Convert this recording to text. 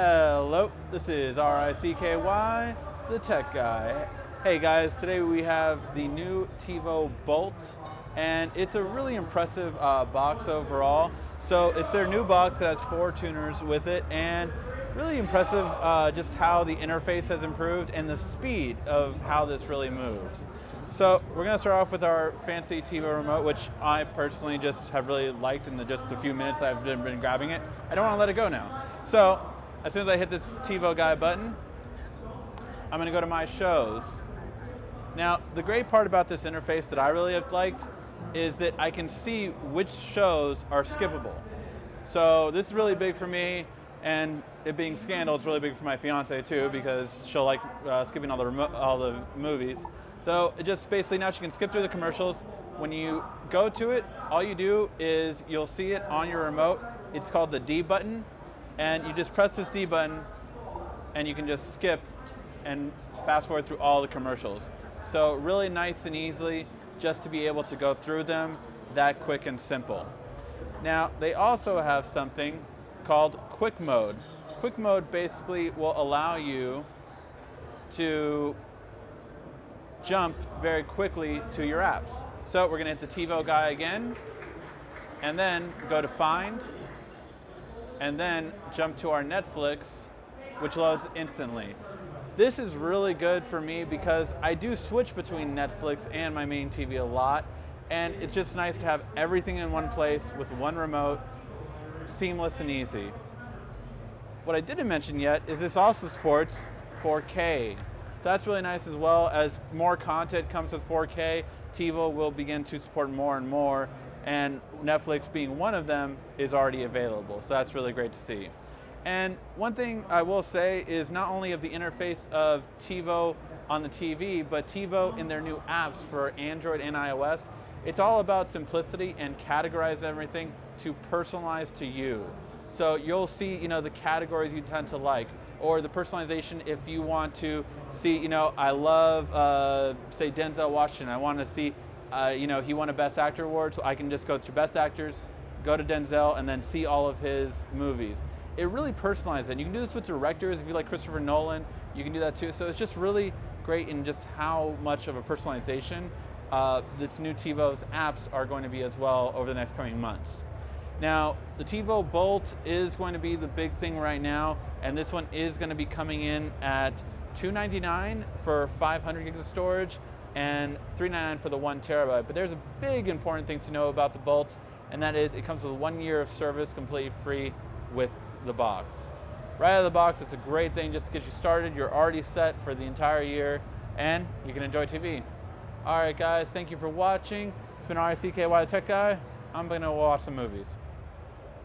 Hello, this is R-I-C-K-Y, the tech guy. Hey guys, today we have the new TiVo Bolt, and it's a really impressive uh, box overall. So it's their new box that has four tuners with it, and really impressive uh, just how the interface has improved and the speed of how this really moves. So we're gonna start off with our fancy TiVo remote, which I personally just have really liked in the just a few minutes I've been, grabbing it. I don't wanna let it go now. So as soon as I hit this TiVo Guy button, I'm gonna go to my shows. Now, the great part about this interface that I really have liked is that I can see which shows are skippable. So this is really big for me, and it being Scandal, it's really big for my fiance too because she'll like uh, skipping all the all the movies. So it just basically now she can skip through the commercials. When you go to it, all you do is you'll see it on your remote. It's called the D button, and you just press this D button and you can just skip and fast forward through all the commercials. So really nice and easily just to be able to go through them that quick and simple. Now they also have something called quick mode. Quick mode basically will allow you to jump very quickly to your apps. So we're gonna hit the TiVo guy again and then go to find and then jump to our Netflix, which loads instantly. This is really good for me because I do switch between Netflix and my main TV a lot, and it's just nice to have everything in one place with one remote, seamless and easy. What I didn't mention yet is this also supports 4K. So that's really nice as well. As more content comes with 4K, TiVo will begin to support more and more and Netflix being one of them is already available. So that's really great to see. And one thing I will say is not only of the interface of TiVo on the TV, but TiVo in their new apps for Android and iOS, it's all about simplicity and categorize everything to personalize to you. So you'll see, you know, the categories you tend to like, or the personalization if you want to see, you know, I love, uh, say, Denzel Washington. I want to see uh, you know, he won a Best Actor award, so I can just go to Best Actors, go to Denzel, and then see all of his movies. It really personalizes it. You can do this with directors. If you like Christopher Nolan, you can do that too. So it's just really great in just how much of a personalization uh, this new TiVo's apps are going to be as well over the next coming months. Now, the TiVo Bolt is going to be the big thing right now, and this one is going to be coming in at 299 for 500 gigs of storage and 399 for the one terabyte. But there's a big important thing to know about the Bolt, and that is it comes with one year of service completely free with the box. Right out of the box, it's a great thing just to get you started. You're already set for the entire year, and you can enjoy TV. All right, guys, thank you for watching. It's been RCKY the Tech Guy. I'm gonna watch some movies.